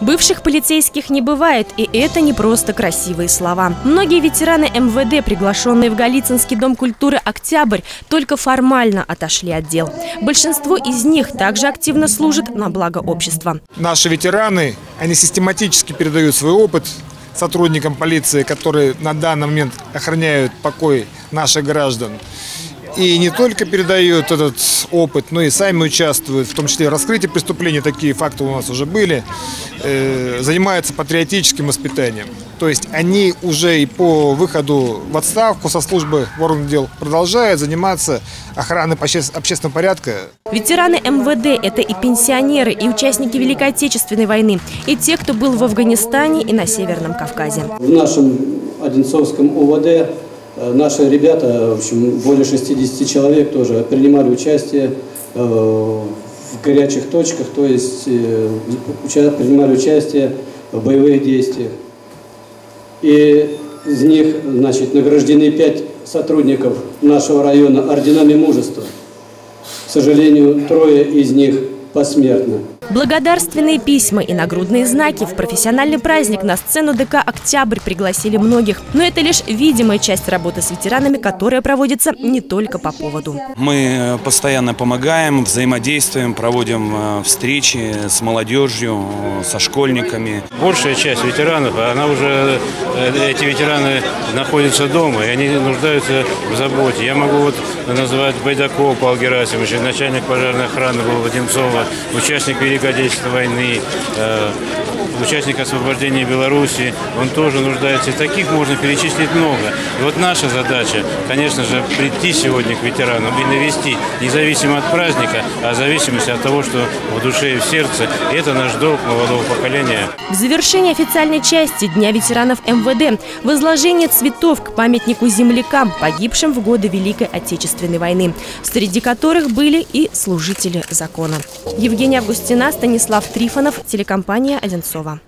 Бывших полицейских не бывает, и это не просто красивые слова. Многие ветераны МВД, приглашенные в Голицынский дом культуры «Октябрь», только формально отошли от дел. Большинство из них также активно служат на благо общества. Наши ветераны, они систематически передают свой опыт сотрудникам полиции, которые на данный момент охраняют покой наших граждан. И не только передают этот опыт, но и сами участвуют, в том числе в раскрытии преступлений, такие факты у нас уже были, э, занимаются патриотическим воспитанием. То есть они уже и по выходу в отставку со службы в органах дел продолжают заниматься охраной общественного порядка. Ветераны МВД – это и пенсионеры, и участники Великой Отечественной войны, и те, кто был в Афганистане и на Северном Кавказе. В нашем Одинцовском УВД Э, наши ребята, в общем, более 60 человек тоже принимали участие э, в горячих точках, то есть э, принимали участие в боевых действиях. И из них, значит, награждены пять сотрудников нашего района орденами мужества. К сожалению, трое из них посмертно. Благодарственные письма и нагрудные знаки в профессиональный праздник на сцену ДК «Октябрь» пригласили многих. Но это лишь видимая часть работы с ветеранами, которая проводится не только по поводу. Мы э, постоянно помогаем, взаимодействуем, проводим э, встречи с молодежью, со школьниками. Большая часть ветеранов, она уже, э, эти ветераны находятся дома, и они нуждаются в заботе. Я могу вот назвать Байдакова Павла Герасимовича, начальник пожарной охраны был Воденцова, участник Великой Великой Отечественной войны, э, участник освобождения Беларуси, он тоже нуждается. И таких можно перечислить много. И вот наша задача, конечно же, прийти сегодня к ветеранам и навести, независимо от праздника, а в зависимости от того, что в душе и в сердце. И это наш долг молодого поколения. В завершении официальной части Дня ветеранов МВД возложение цветов к памятнику землякам, погибшим в годы Великой Отечественной войны, среди которых были и служители закона. Евгения Августина, Станислав Трифонов, телекомпания «Одинцова».